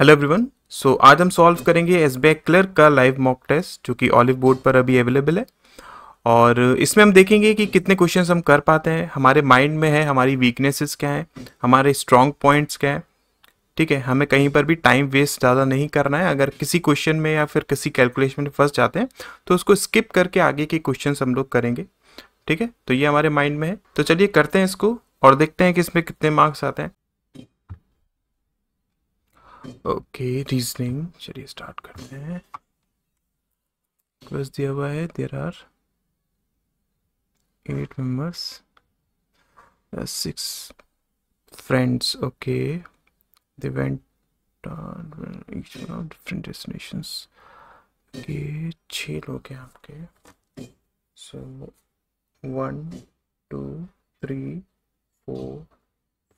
Hello everyone so आज हम solve करेंगे एस बी क्लर्क का लाइव मॉक टेस्ट जो कि ऑलिव बोर्ड पर अभी अवेलेबल है। और इसमें हम देखेंगे कि कितने क्वेश्चंस हम कर पाते हैं। हमारे माइंड में है, हमारी वीकनेसेस क्या हैं, हमारे स्ट्रॉन्ग पॉइंट्स क्या हैं। ठीक है, हमें कहीं पर भी टाइम वेस्ट ज़्यादा नहीं करना है। अगर किसी क्वेश्चन में या फिर किसी कैलकुलेशन में फंस जाते हैं तो उसको स्किप करके आगे के क्वेश्चन हम लोग करेंगे। ठीक है? तो ये हमारे माइंड में है। तो चलिए करते हैं इसको और देखते हैं कि इसमें कितने मार्क्स आते हैं। ओके रीजनिंग चलिए स्टार्ट करते हैं। बस दिया हुआ है there are eight members six friends okay one of different destinations. Okay छः लोग हैं आपके। So one two three four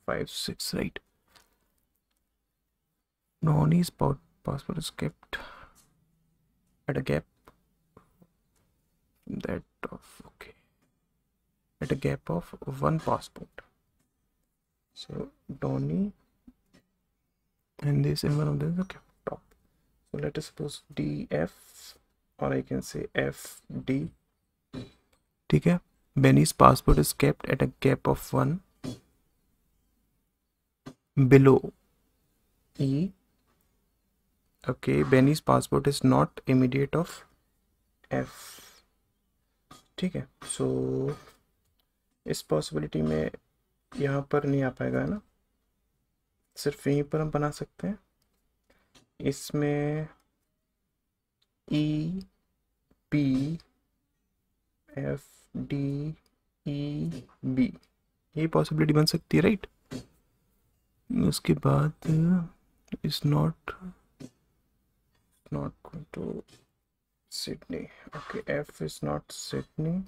five six right Noni's passport is kept at a gap that of okay at a gap of one passport so Donny and this and one of them is okay top so let us suppose df or i can say fd ठीक है Benny's passport is kept at a gap of one below E. Okay, Benny's passport is not immediate of F. ठीक है सो so, इस possibility में यहाँ पर नहीं आ पाएगा ना सिर्फ़ यहीं पर हम बना सकते हैं इसमें E P F D E B ये पॉसिबिलिटी बन सकती है राइट उसके बाद is not not going to Sydney okay F is not Sydney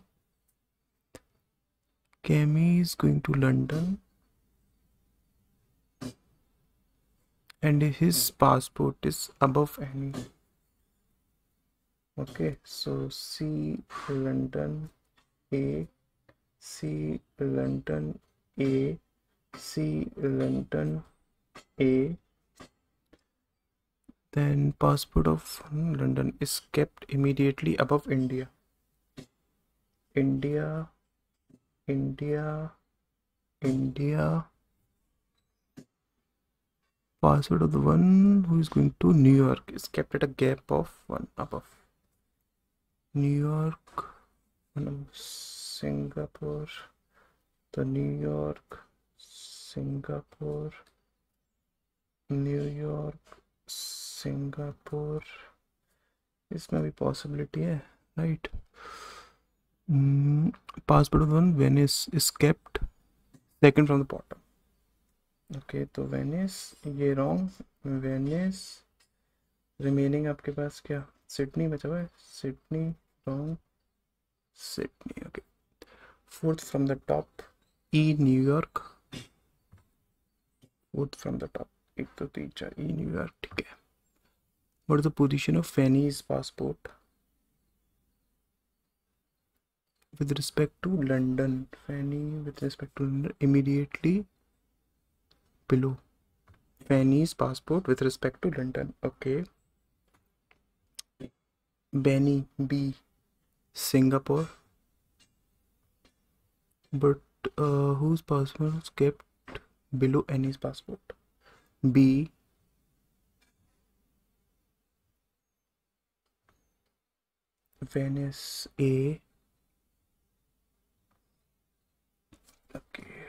केमी is going to London and his passport is above any. Okay, so c, london. A c london a c london a. Then passport of london is kept immediately above india. India india india. Password of the one who is going to New York is kept at a gap of one above. New York, Singapore, the New York, Singapore, New York, इसमें भी possibility है right passport of one Venice is second from the bottom okay तो Venice ये wrong Venice remaining आपके पास क्या? Sydney बचा हुआ है Sydney wrong Sydney okay fourth from the top E New York fourth from the top एक तो तीन चार ई न्यूयॉर्क ठीक है what is the position of Fanny's passport with respect to London? Fanny with respect to London immediately below Fanny's passport with respect to London. Okay. Benny B. Singapore. But uh, whose passport is kept below Annie's passport? B. Venice A. Okay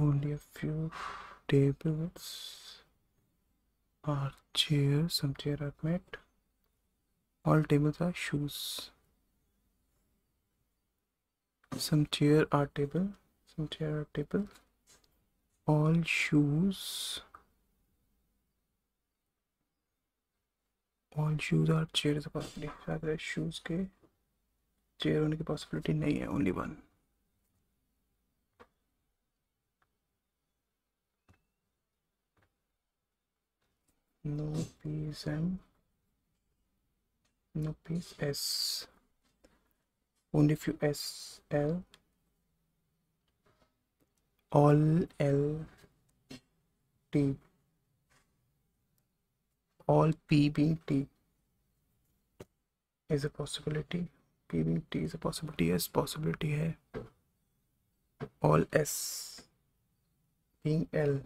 only a few tables are chairs some chairs are met all tables are shoes some chair are table some chair are table all shoes all shoes are chairs a possibility shoes के chair होने की possibility नहीं है only one no piece M no piece S. Only few S L. All l t. All p being t. Is a possibility. P being t is a possibility. Yes possibility hai. All s. Being l.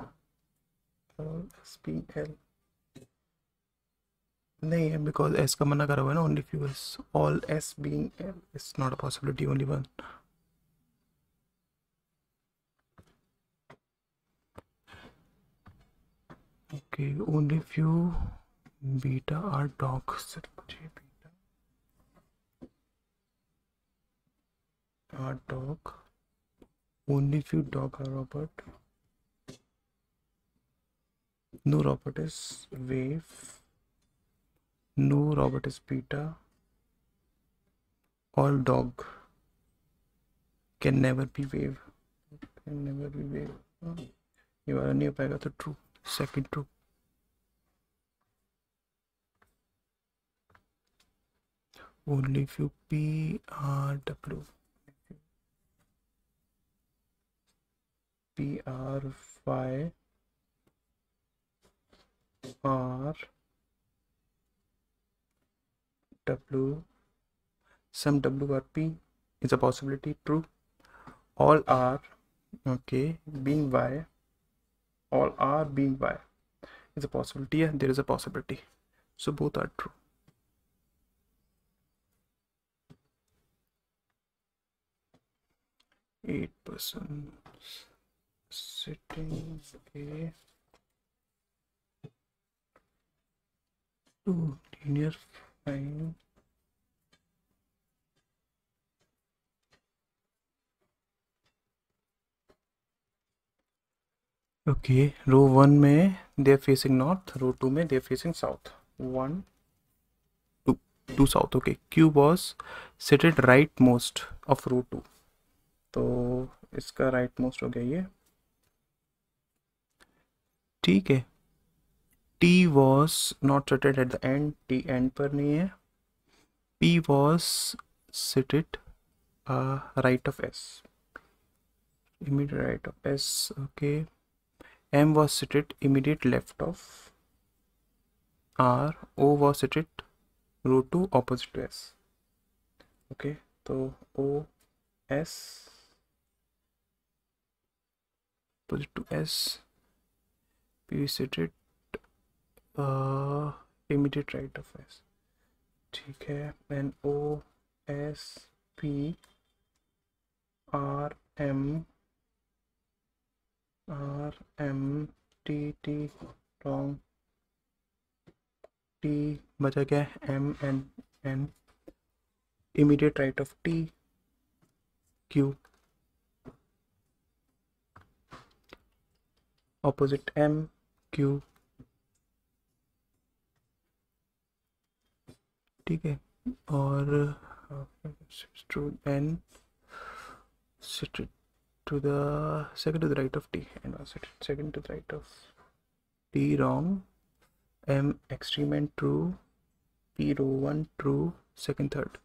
All s being l नहीं है because S का मना करा हुआ ना only few S all S being M it's not a possibility only one okay only few beta are dog सिर्फ़ beta are dog only few dog are Robert no Robert is wave no robot is beta all dog can never be wave can never be wave ये वाला नहीं हो पाएगा तो true second true only if you p r w p r y r w some w or p is a possibility true. All are okay being y all r being y is a possibility there is a possibility. So both are true. Eight person sitting okay. Two linear fine okay row one में they facing north row two में they facing south one two two south okay Q was seated rightmost of row two तो इसका right most हो गया ये। ठीक है। T was not seated at the end T end पर नहीं है. P was seated right of S immediate right of S okay M was seated immediate left of R O was seated row two opposite S okay तो O S opposite to S P seated immediate right of S ठीक है N O S P R M R M T T wrong T बचा क्या है M N N immediate right of T Q opposite M Q ठीक है और N to the right of t and was it second to the right of t wrong m extreme and true p row 1 true second third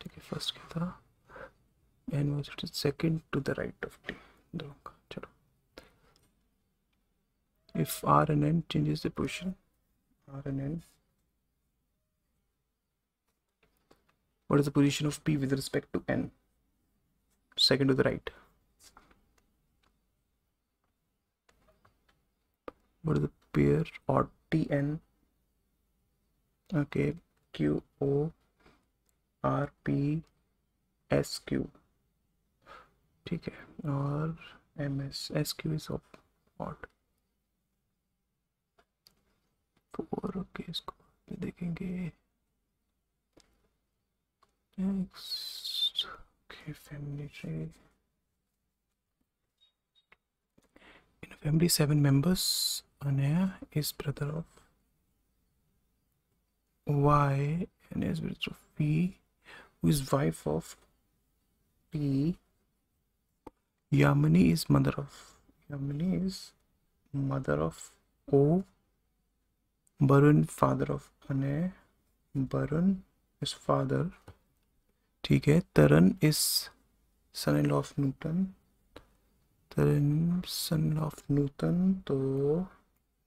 ठीक है first क्या था N was second to the right of T का चलो if r and n changes the position r and n what is the position of p with respect to n second to the right what is the pair or tn okay q o r p s q ठीक है और M S S Q is of ought four okay इसको देखेंगे Next, okay, family tree. In a family, seven members. Anaya is brother of Y and is brother of P, who is wife of P. Yamini is mother of Yamini is mother of O. Barun father of Anne Barun is father ठीक है Taran is son in of Nutan Taran son of Nutan तो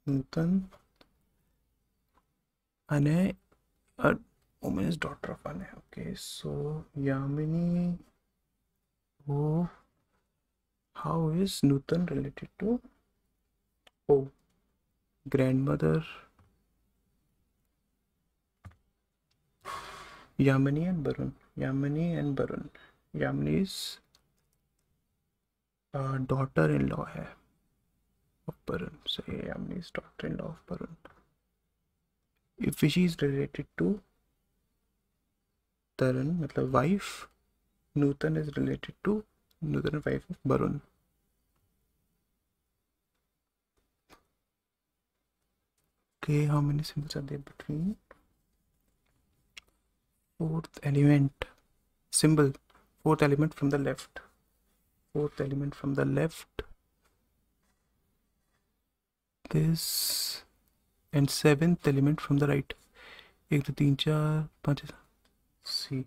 Nutan Anne women is daughter of Anne okay so Yamini वो how is Nutan related to O grand mother Yamini and Barun. Yamini and Barun. Yamini is uh, daughter-in-law है of Barun. So Yamini is daughter-in-law of Barun. If she is related to Taran मतलब wife Nutan is related to Nutan wife of Varun okay how many symbols are there between fourth element symbol fourth element from the left fourth element from the left this and seventh element from the right एक दो तीन चार पाँच C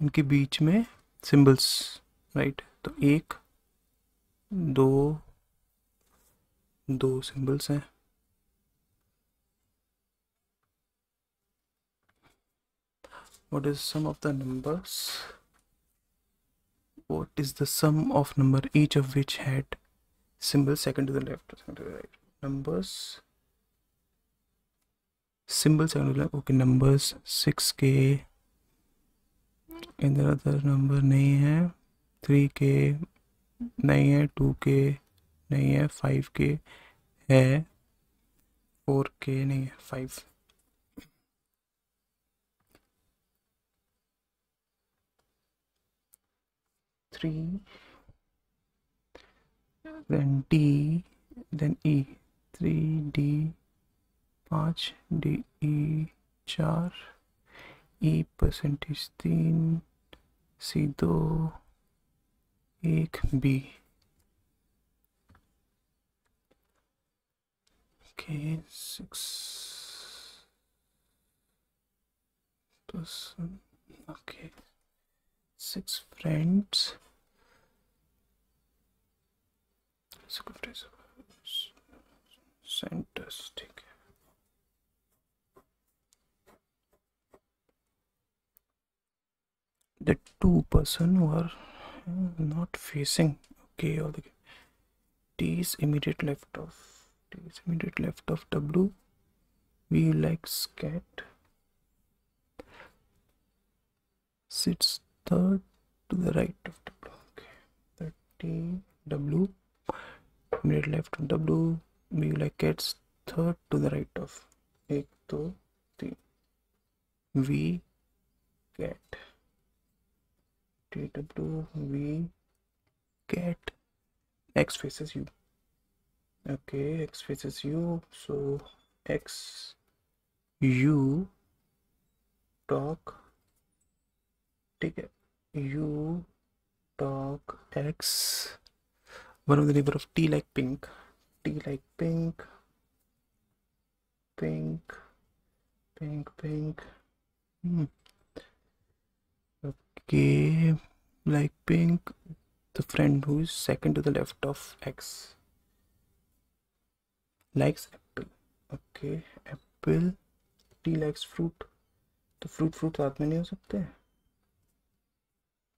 इनके बीच में symbols right तो एक दो दो सिंबल्स हैं what is sum of the numbers what is the sum of number each of which had symbol second to the left second to the right numbers symbols are like okay numbers 6k इधर other है three के नहीं है to के नहीं है five के है फोर के नहीं है five three, then t then e three, d, पाँच डी ई e, चार e ई परसेंटेज तीन सी दो, एक बी के six okay six friends centers ठीक है the two person who are not facing okay or the t is immediate left of t is immediate left of w v like scat sits third to the right of w okay the t w mid left W B लैकेट्स third to the right of एक दो तीन V cat T W V cat X faces U okay X faces U so X U talk ठीक है U talk X one of the neighbor of t like pink t like pink pink pink pink hmm. okay like pink the friend who is second to the left of x likes apple okay apple t likes fruit तो fruit fruit साथ में नहीं हो सकते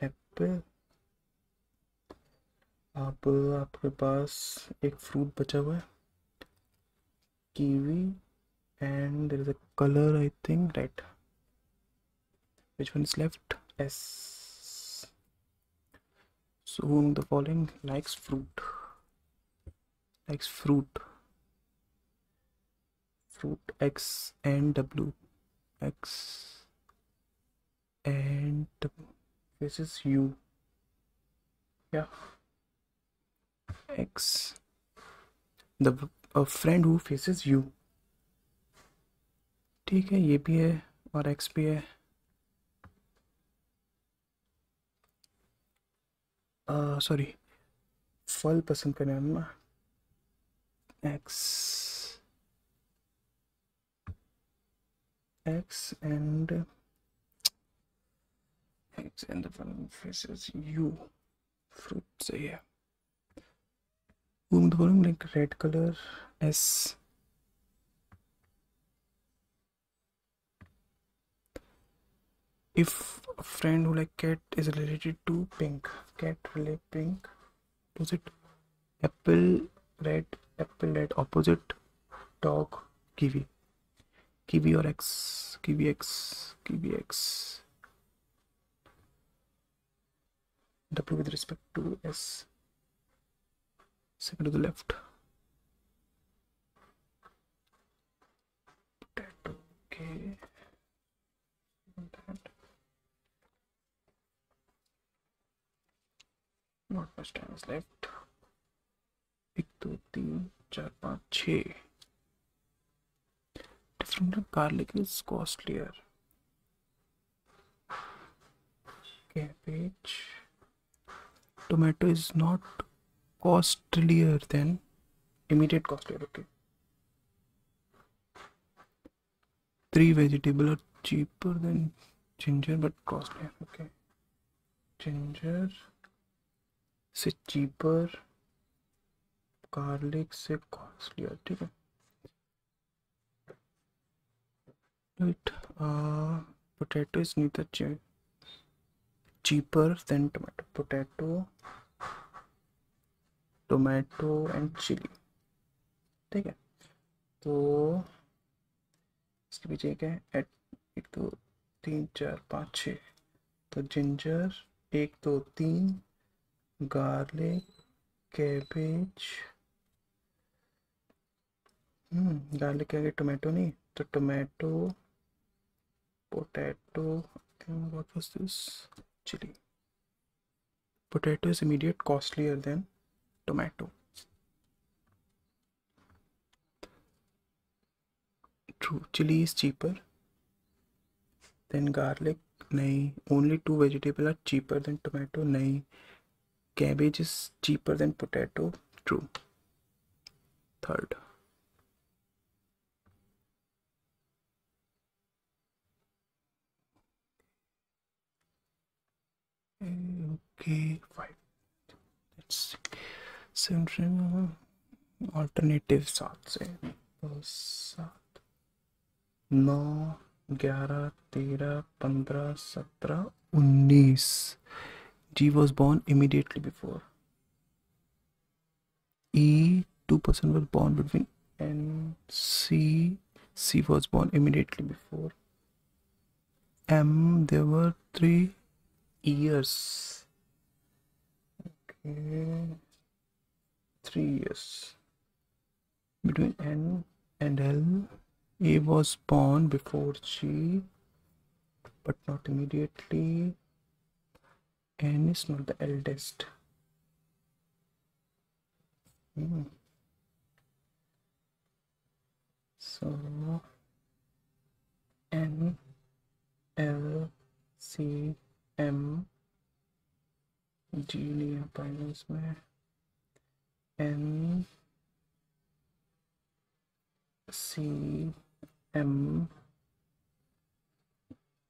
Apple आप, आपके पास एक fruit बचा हुआ है? Kiwi and there is a colour I think red which one is left S so whom the following likes fruit likes fruit fruit X and W X and is U yeah. X. The a friend who faces you. ठीक है ये भी है और x भी है sorry फल पसंद करें हम ना X X and X and the following faces U. Fruit सही है. Whom the following like red color S. If a friend who like cat is related to pink, cat relate pink. Opposite apple red, apple red. Opposite dog kiwi. Kiwi or X. Kiwi X. Kiwi X. W with respect to S Second to the left. Potato. Okay. That. Not much time is left. एक दो तीन चार पाँच छ different garlic is costlier cabbage tomato is not costlier than immediate costlier okay three vegetable are cheaper than ginger but costlier okay ginger से cheaper garlic से costlier ठीक है right uh, potato is neither cheaper than tomato potato tomato and chilli. ठीक है? तो इसके पीछे क्या है एट एक, दो, तीन, चार, पाँच, छ। तो जिंजर, एक, दो, तीन। Garlic, cabbage. हम्म गार्लिक के टोमेटो नहीं तो tomato, potato and what was this chili potato is immediate costlier than tomato. True chili is cheaper than garlic. nay only two vegetable are cheaper than tomato. nay cabbage is cheaper than potato. True. Third. Okay five. Let's see. Alternative सात से तो सात नौ ग्यारह तेरह पंद्रह सत्रह उन्नीस G was born immediately before E two person was born between N C C was born immediately before M there were three years okay three years. Between N and L, A was born before G, but not immediately. N is not the eldest. Hmm. So N L C M junior finals में N C M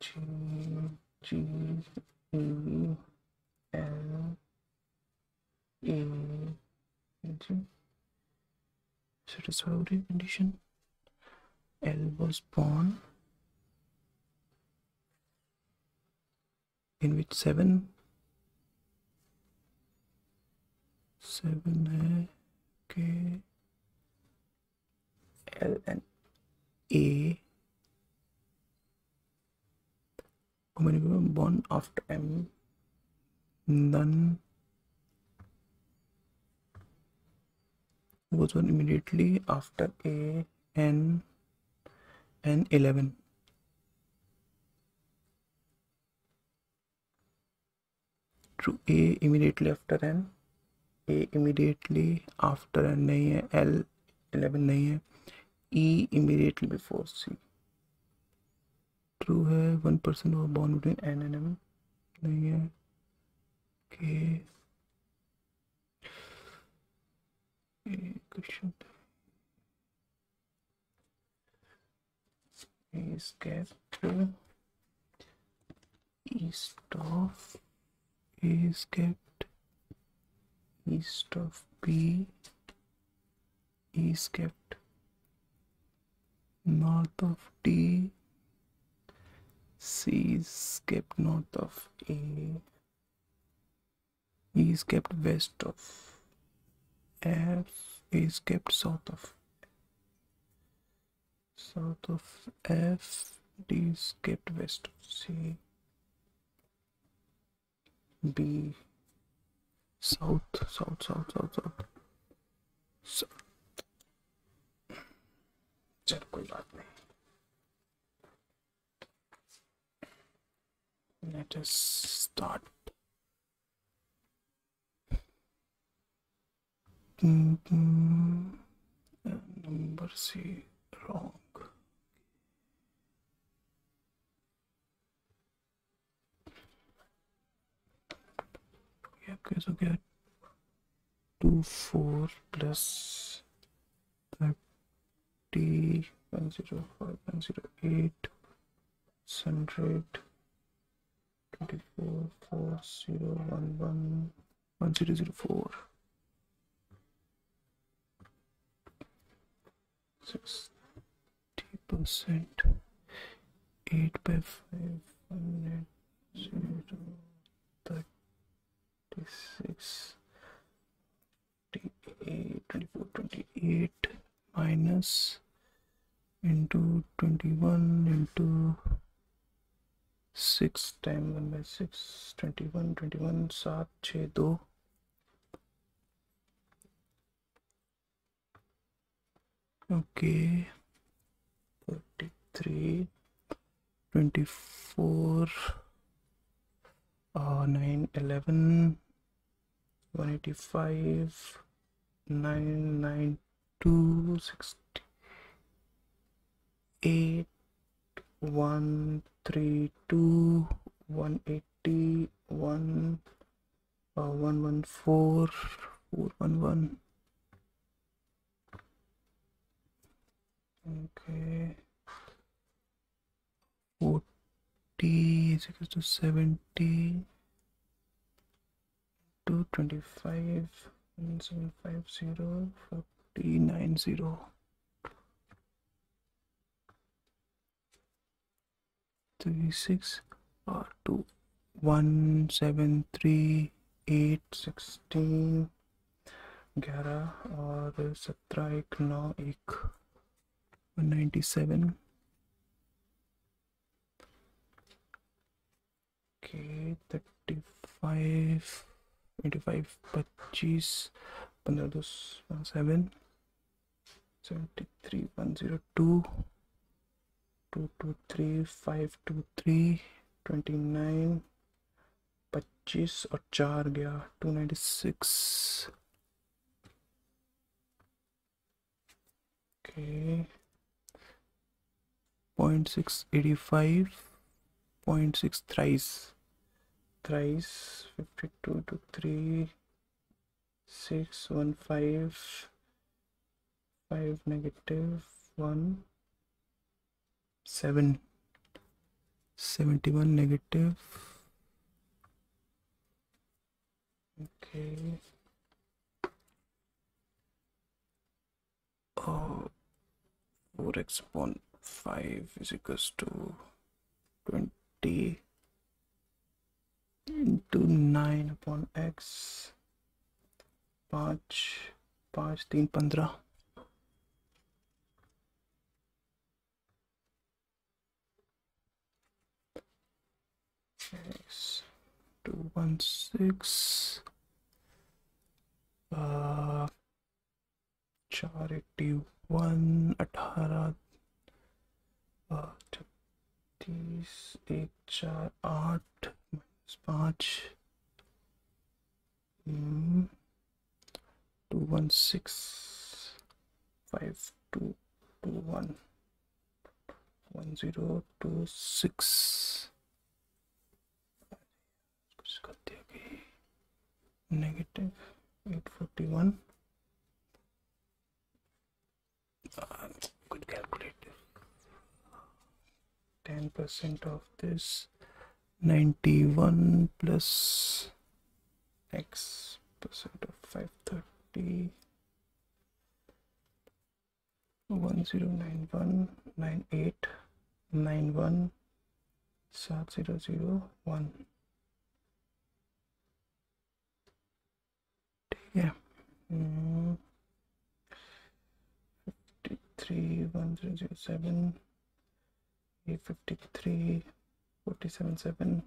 G G E L A G. Satisfactory condition. L was born in which seven seven है K L N A how many people born after M? None was born immediately after A N N eleven. True A immediately after N. A immediately after N नहीं है L eleven नहीं है E immediately before C true है one percent वो born between N N M नहीं है. के question is kept east of is east of B is kept north of D C is kept north of A E is kept west of F is kept south of south of F D is kept west of C B south south south south south south चल कोई बात नहीं let us start Mm-hmm. Uh, number Yeah okay so get 2 4 plus 30 105 108 100 24 40 11 1004 60 percent 8 by 5 100 0 36 28 24 28 minus into 21 into 6 time 1 by 6 21 21 7 6 2 okay. 33 24 uh, 9 11 185 992 68 132 180 1 uh, 114 411 okay. 40 is equal to 70 to 25 1750 4090 36 or 2 1 7 3 8 16 ग्यारह और सत्रह, एक नौ, एक वन नाइन्टी सेवन के थर्टी फाइव फाइव पच्चीस, पंद्रह दो seven seventy three one zero two two two three five two three twenty nine पच्चीस और चार गया two ninety six okay point six eighty five point six thrice. thrice 52 to 3 6 1 5 5 negative 1 7 71 negative. Okay. Oh 4x upon 5 is equals to 9 upon पाँच 5 5 3 15 x 216 uh, चार eighty one अठारह छत्तीस एक चार आठ माइनस पाँच। 216 5 2 2 1 1 0 2 6 negative 841 could calculate 10 percent of this 91 plus x percent of 530 1091 98 91 7001 ठीक है fifty three one zero zero seven ये fifty three forty seven seven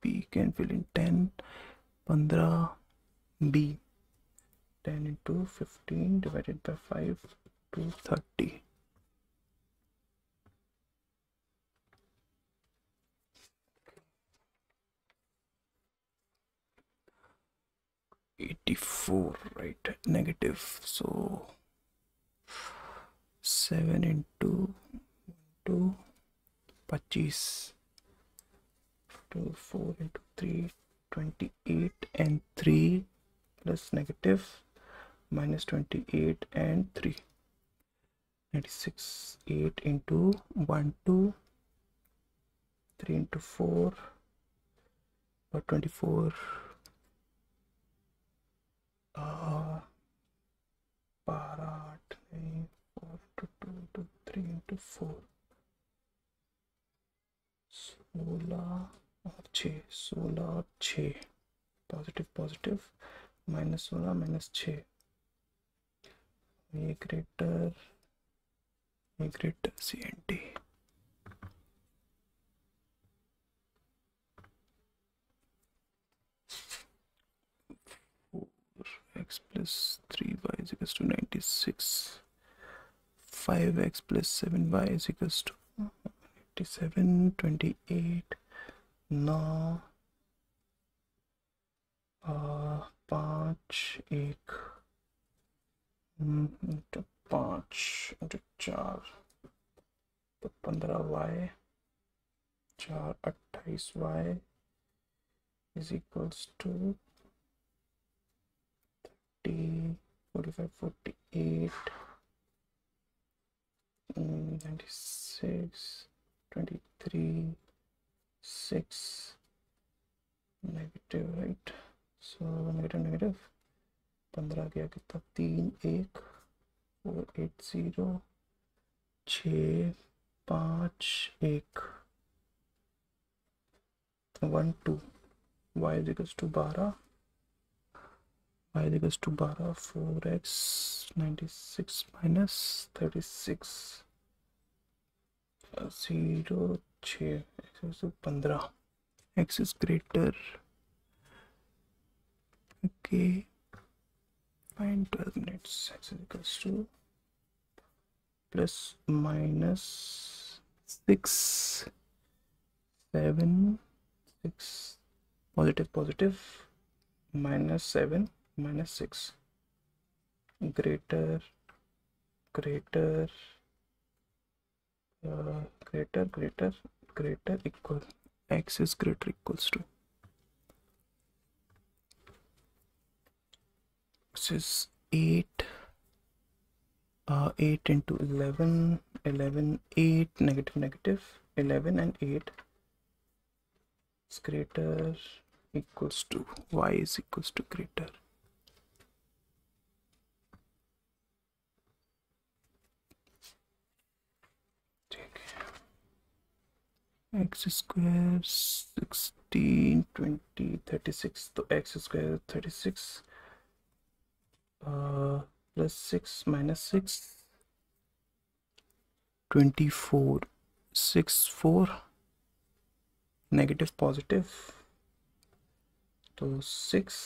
B can fill in 10, 15, B 10 into 15 divided by 5 to 30. Eighty-four, right? Negative. So seven into two, purchase. 2 4 into 3 28 and 3 plus negative minus 28 and 3 96 8 into 1 2 3 into 4 or 24 uh, para 4 to 2 to 3 into 4 Sola छ सोलह और छ positive positive minus सोलह minus छ ये greater ये greater C N T x plus 3y is equals to 96 5x plus 7y is equals to 87 28 नौ पाँच, एक पाँच इंटू चार तो पंद्रह वाई, चार, अट्ठाईस Y, is equals to 40 45 48 96 23 6 negative right so negative negative पंद्रह गया कितना तीन एक फोर एट ज़ीरो छ पाँच एक one two Y equals two बारह y is equals to 12 4x 96 minus 36 zero छः, एक पंद्रह। एक्स इज़ ग्रेटर के fine twelve minutes X two plus minus six seven six positive positive minus seven minus six greater greater greater greater greater equal x is greater equals to. This is 8 uh, 8 into 11 11 8 negative negative 11 and 8 is greater equals to y is equals to greater X square sixteen twenty thirty six तो X square thirty six plus six minus six twenty four six four negative positive तो six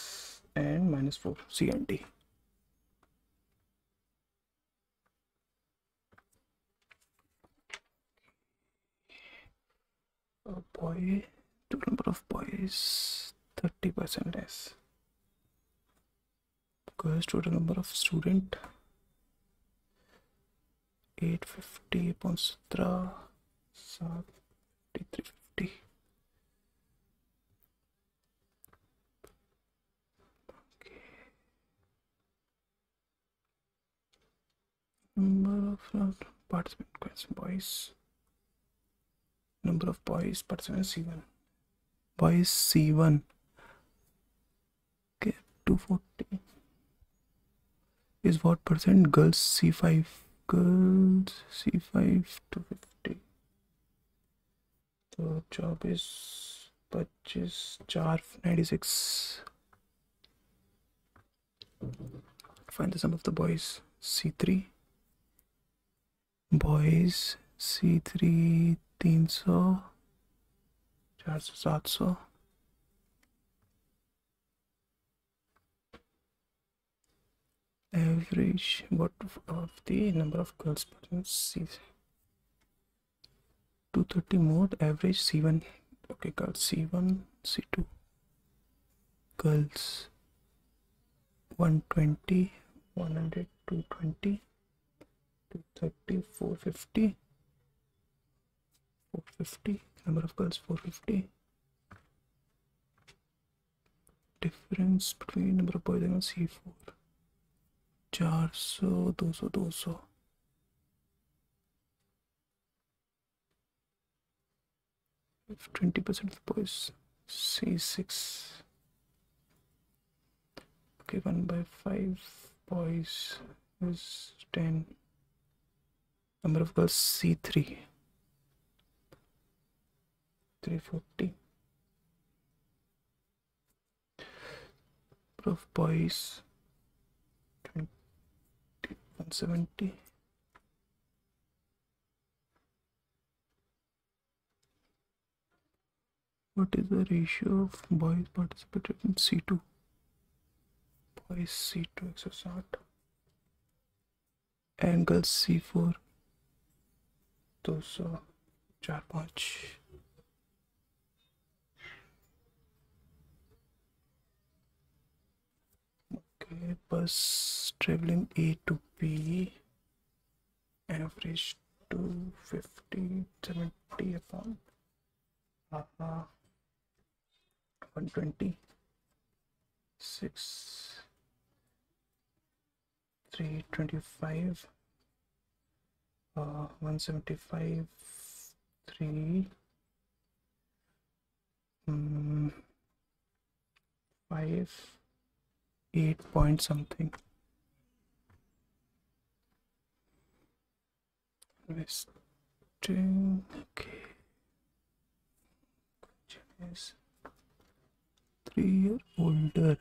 and minus four C N D a boy total number of boys 30 percent less girls total number of student 850 upon 17 350 number of participant girls boys number of boys participant is c1 boys c1 okay 240 is what percent? Girls c5 girls c5 250 so job is purchase char 96 find the sum of the boys. C3 boys c3 तीन सौ, चार सौ, सात सौ। Average what of the number of girls two thirty more average C one okay girls C one C two girls one twenty one hundred two twenty two thirty four fifty 450 number of girls 450 difference between number of boys and c4 400 200 200 if 20% of boys c6 okay 1 by 5 boys is 10 number of girls c3 340 of boys 20, 170 what is the ratio of boys participated in c2 boys c2 160 and girls c4 200 चार पाँच Okay, bus traveling A to B, average 250, 70 upon uh, 120, 6, 325, uh, 175, 3, um, 5, 8 point something investing okay is three year older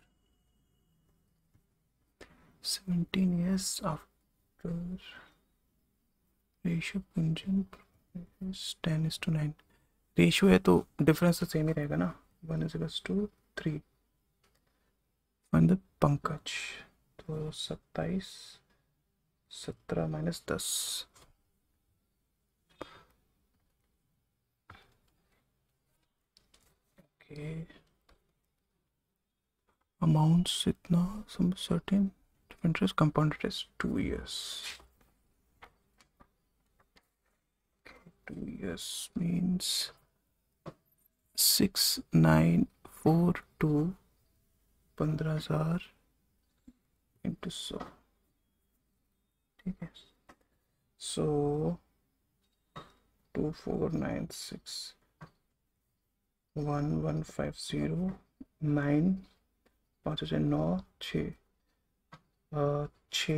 17 years after ratio पुंजन ten is to nine ratio है तो difference तो same ही रहेगा ना one is to three find the Pankaj तो सत्ताईस, सत्रह minus दस। ओके। अमाउंट्स इतना sum certain interest compound interest two years two years means six nine four two पंद्रह हज़ार। इंटू सौ ठीक है so two four nine six one one five zero nine पाँच हज़ार नौ, छ। छ।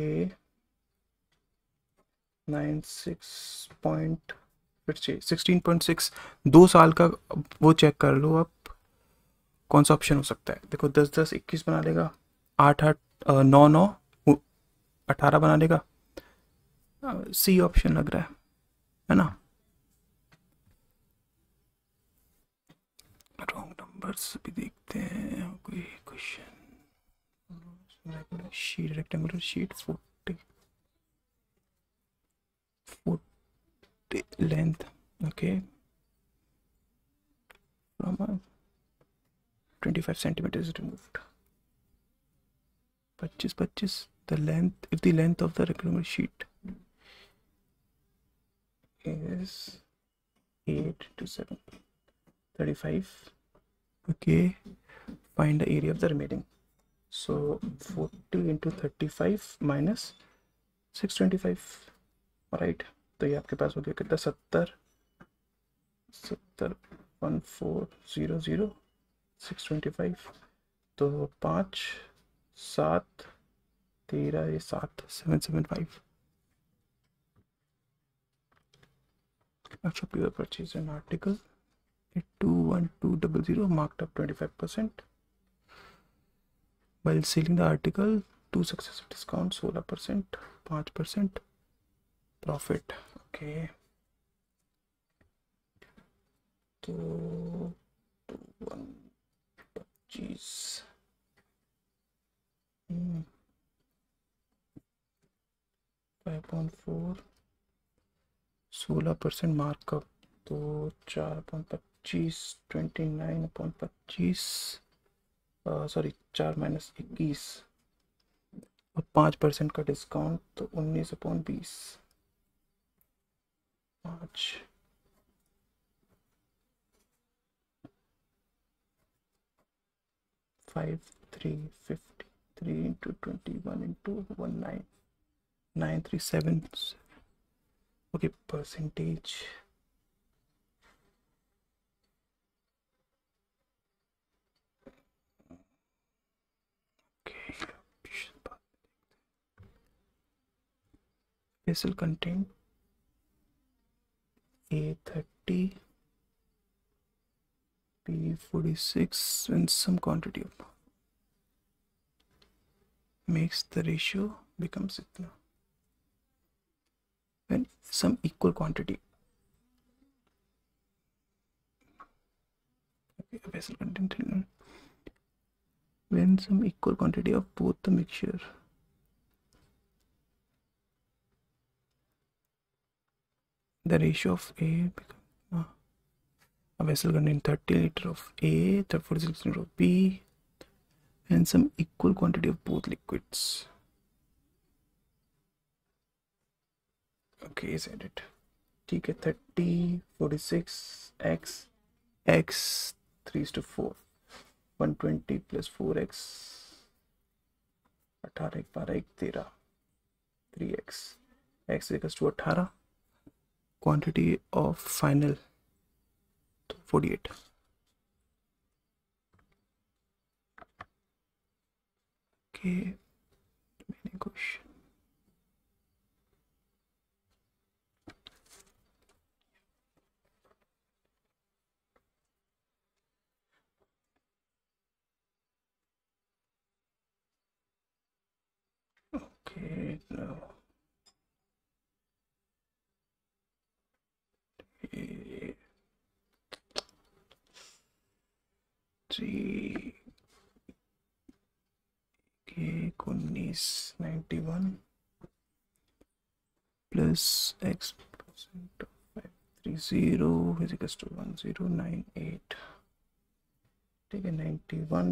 नाइन सिक्स पॉइंट फिर छः। सिक्सटीन पॉइंट सिक्स दो साल का वो चेक कर लो आप। कौन सा ऑप्शन हो सकता है? देखो, दस दस, इक्कीस बना लेगा आठ आठ नौ नौ अठारह बना लेगा सी ऑप्शन लग रहा है है ना? रॉन्ग नंबर्स भी देखते हैं, कोई question sheet rectangular sheet forty forty length okay from 25 centimeters removed 25 25 the length if the length of the rectangular sheet is 8 to 7 35 okay find the area of the remaining so 40 into 35 minus 625 right तो ये आपके पास हो गया कितना सत्तर सत्तर one four zero zero six twenty five तो पाँच सात, तेरह, ये सात सेवन सेवन फाइव अच्छा pure purchase an article two one two double zero markup twenty five percent well selling the article to success discount सोलह परसेंट पाँच percent profit okay तो टू पच्चीस पॉइंट फोर सोलह परसेंट मार्कअप तो चार point पच्चीस twenty nine point पच्चीस sorry चार माइनस इक्कीस, और पाँच परसेंट का डिस्काउंट तो उन्नीस पॉइंट बीस। पाँच। Five three fifty three into twenty one into one nine nine three seven okay percentage vessel contain A30 P46 when some quantity of makes the ratio becomes itna when some equal quantity. Okay, vessel content when some equal quantity of both the mixture. The ratio of A uh, a vessel containing 30 liter of A, 46 liter of B, and some equal quantity of both liquids. Okay, is it? ठीक है thirty forty six X X three two four one twenty plus four X अठारह एक बारह एक तेरह three X X equals to अठारह. Quantity of final 48 okay many question okay no three एक उन्नीस ninety one plus X percent five three zero equals two one zero nine eight ठीक है ninety one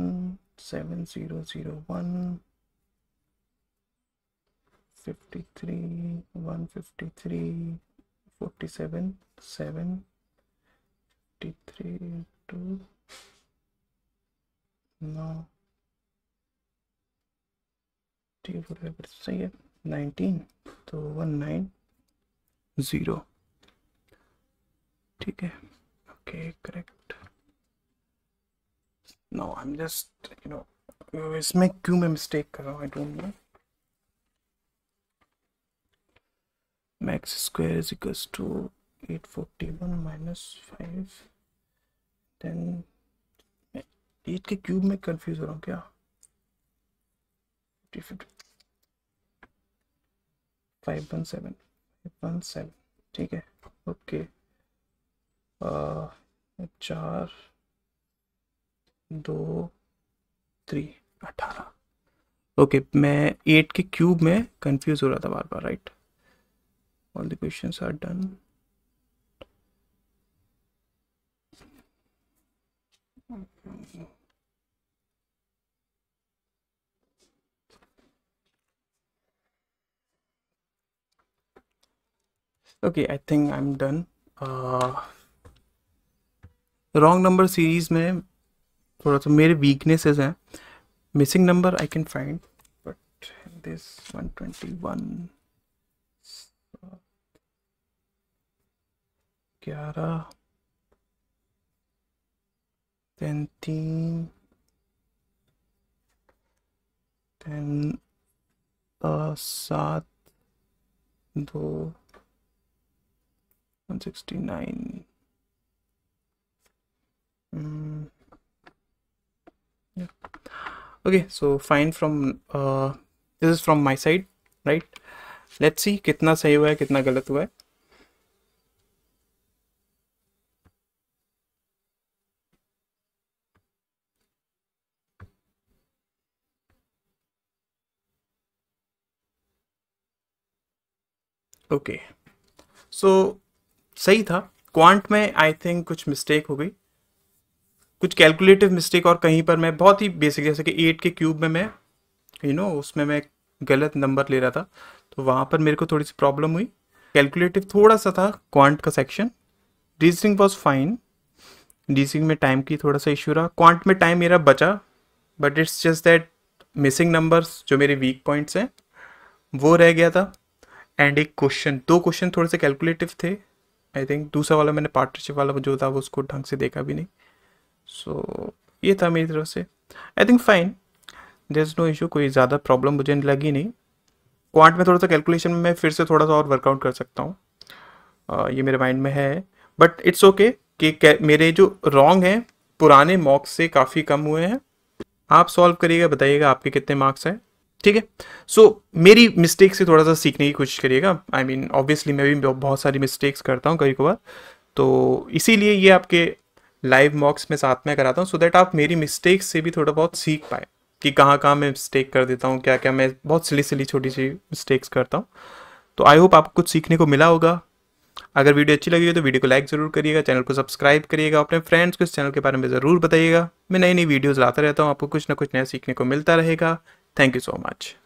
seven zero zero one Fifty three one fifty three forty seven seven fifty three two नौ सही है. Nineteen तो one nine zero ठीक है. Okay correct no I am just you know इसमें क्यों मैं मिस्टेक कर रहा हूँ? I don't know max square is equals to 841 minus 5 then 8 के क्यूब में कंफ्यूज हो रहा हूँ क्या? 517 517 ठीक है? ओके चार, दो थ्री अठारह. ओके मैं एट के क्यूब में कंफ्यूज हो रहा था बार बार right all the questions are done okay i think i'm done uh, wrong number series में थोड़ा सा मेरे वीकनेसेस हैं missing number I can find but this 121 ग्यारह टेन तीन टेन सात दो okay so fine from this is from my side right let's see कितना सही हुआ है, कितना गलत हुआ है। ओके सो सही था। क्वांट में आई थिंक कुछ मिस्टेक हो गई। कुछ कैलकुलेटिव मिस्टेक और कहीं पर मैं बहुत ही बेसिक जैसे कि एट के क्यूब में मैं यू you नो know, उसमें मैं गलत नंबर ले रहा था। तो वहाँ पर मेरे को थोड़ी सी प्रॉब्लम हुई। कैलकुलेटिव थोड़ा सा था क्वांट का section reasoning was fine reasoning में टाइम की थोड़ा सा इशू रहा। क्वांट में टाइम मेरा बचा। But it's just that missing numbers जो मेरे वीक पॉइंट्स हैं वो रह गया था। एंड एक क्वेश्चन दो क्वेश्चन थोड़े से कैलकुलेटिव थे. आई थिंक दूसरा वाला मैंने पार्टनरशिप वाला जो था वो उसको ढंग से देखा भी नहीं. सो so, ये था मेरी तरफ़ से. I think fine there is no issue कोई ज़्यादा प्रॉब्लम मुझे लगी नहीं. क्वांट में थोड़ा सा कैलकुलेशन में मैं फिर से थोड़ा सा और वर्कआउट कर सकता हूँ. Uh, ये मेरे माइंड में है. बट इट्स ओके कि मेरे जो रॉन्ग हैं पुराने मॉक्स से काफ़ी कम हुए हैं. आप सॉल्व करिएगा बताइएगा आपके कितने मार्क्स हैं. ठीक है? सो मेरी मिस्टेक से थोड़ा सा सीखने की कोशिश करिएगा। आई मीन ऑब्वियसली मैं भी बहुत सारी मिस्टेक्स करता हूँ कभी कभार तो इसीलिए ये आपके लाइव मॉक्स में साथ में कराता हूँ सो दैट आप मेरी मिस्टेक्स से भी थोड़ा बहुत सीख पाए कि कहाँ कहाँ मैं मिस्टेक कर देता हूँ क्या क्या मैं बहुत सिली सिली छोटी सी मिस्टेक्स करता हूँ। तो आई होप आपको कुछ सीखने को मिला होगा। अगर वीडियो अच्छी लगी हो तो वीडियो को लाइक ज़रूर करिएगा, चैनल को सब्सक्राइब करिएगा, अपने फ्रेंड्स को इस चैनल के बारे में ज़रूर बताइएगा। मैं नई नई वीडियोज़ लाता रहता हूँ, आपको कुछ ना कुछ नया सीखने को मिलता रहेगा। Thank you so much.